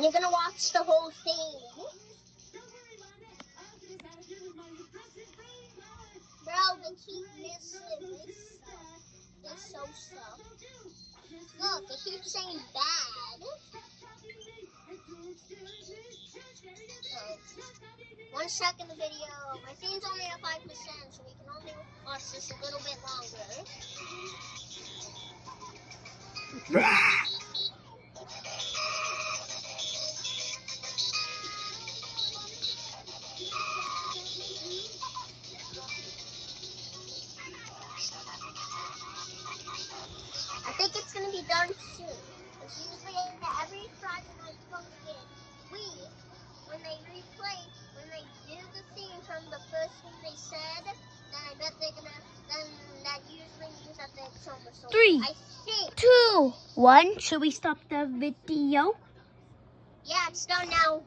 You're gonna watch the whole thing. Bro, they keep missing this stuff. This so stuff. Look, they keep saying bad. One second the video. My scene's only at 5%, so we can only watch this a little bit longer. I think it's gonna be done soon. Three. Two, one. Should we stop the video? Yeah, it's done now.